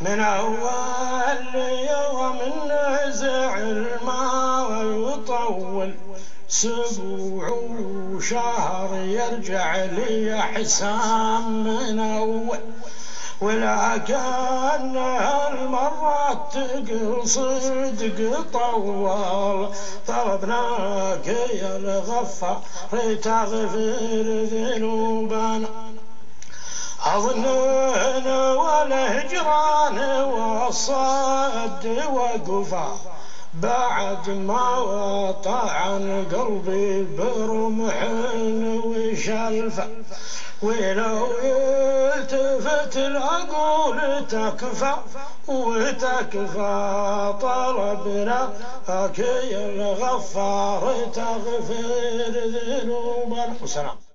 من أول يوم نزع الماء يطول سبوع وشهر يرجع لي حسام من أول. ولكن هالمرة تقصد طول طلبناك يا الغفار تغفر ذنوبنا. أظنن والهجران والصد وقفا. بعد ما وطعن قلبي برمح وشلفه ولو يلتفت الأقول تكفى وتكفى طلبنا يا الغفار تغفر ذنوبنا. وسلام.